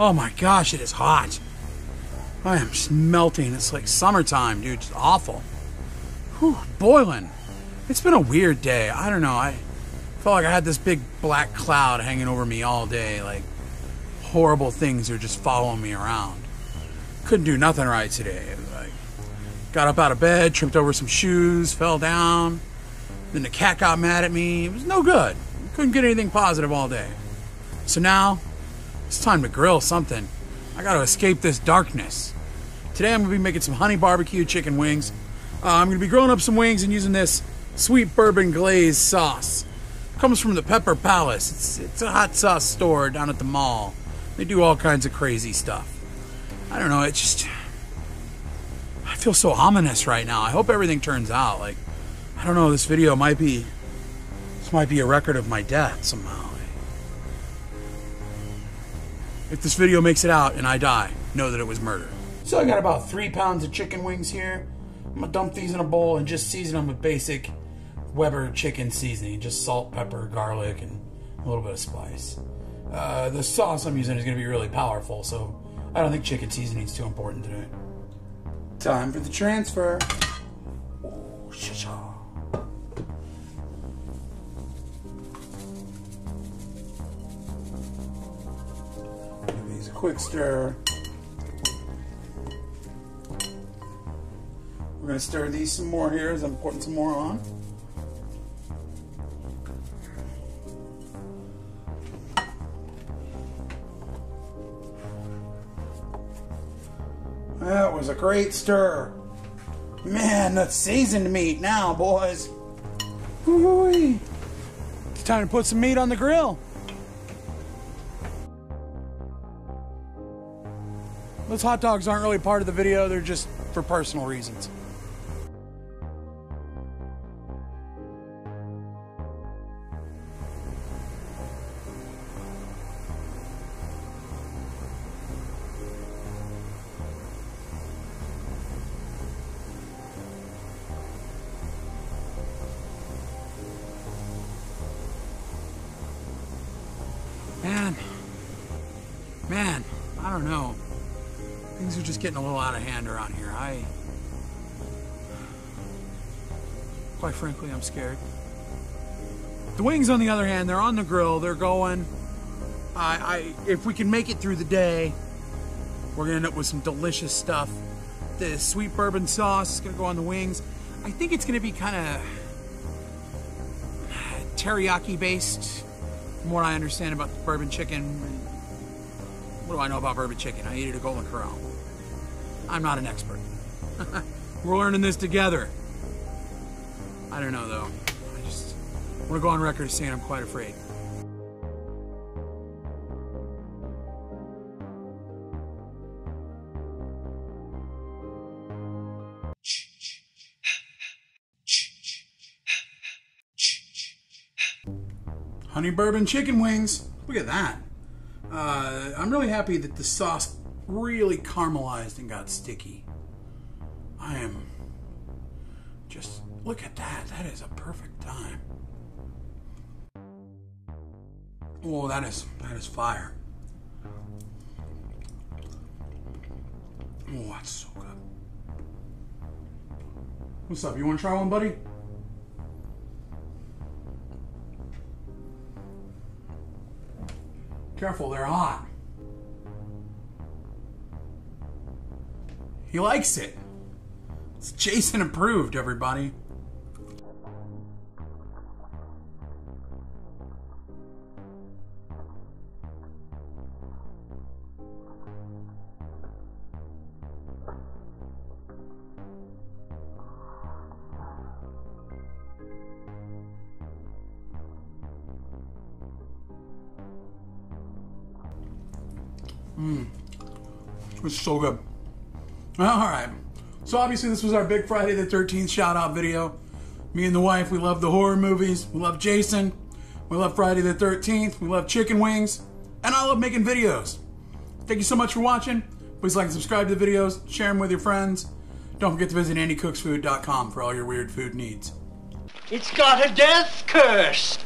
Oh my gosh, it is hot. I am melting. It's like summertime, dude. It's awful. Whew, boiling. It's been a weird day. I don't know. I felt like I had this big black cloud hanging over me all day. Like horrible things are just following me around. Couldn't do nothing right today. Like got up out of bed, tripped over some shoes, fell down. Then the cat got mad at me. It was no good. Couldn't get anything positive all day. So now it's time to grill something. I gotta escape this darkness. Today I'm gonna be making some honey barbecue chicken wings. Uh, I'm gonna be grilling up some wings and using this sweet bourbon glaze sauce. It comes from the Pepper Palace. It's, it's a hot sauce store down at the mall. They do all kinds of crazy stuff. I don't know, it just. I feel so ominous right now. I hope everything turns out. Like, I don't know, this video might be. This might be a record of my death somehow. If this video makes it out and I die, know that it was murder. So I got about three pounds of chicken wings here. I'm gonna dump these in a bowl and just season them with basic Weber chicken seasoning. Just salt, pepper, garlic, and a little bit of spice. Uh, the sauce I'm using is gonna be really powerful, so I don't think chicken seasoning is too important today. Time for the transfer. Ooh, quick stir. We're going to stir these some more here as I'm putting some more on. That was a great stir. Man, that's seasoned meat now, boys. It's time to put some meat on the grill. Those hot dogs aren't really part of the video, they're just for personal reasons. Man, man, I don't know. Are just getting a little out of hand around here. I, quite frankly, I'm scared. The wings, on the other hand, they're on the grill. They're going. I, I, if we can make it through the day, we're gonna end up with some delicious stuff. The sweet bourbon sauce is gonna go on the wings. I think it's gonna be kind of teriyaki based, from what I understand about the bourbon chicken. What do I know about bourbon chicken? I ate it at Golden Corral. I'm not an expert. We're learning this together. I don't know though. I just want to go on record saying I'm quite afraid. Honey bourbon chicken wings. Look at that. Uh, I'm really happy that the sauce really caramelized and got sticky. I am just look at that. That is a perfect time. Oh, that is that is fire. Oh, that's so good. What's up? You want to try one, buddy? Careful, they're hot. He likes it. It's Jason approved, everybody. Mmm. It's so good. All right. So obviously this was our big Friday the 13th shout out video. Me and the wife, we love the horror movies. We love Jason. We love Friday the 13th. We love chicken wings. And I love making videos. Thank you so much for watching. Please like and subscribe to the videos. Share them with your friends. Don't forget to visit AndyCooksFood.com for all your weird food needs. It's got a death curse.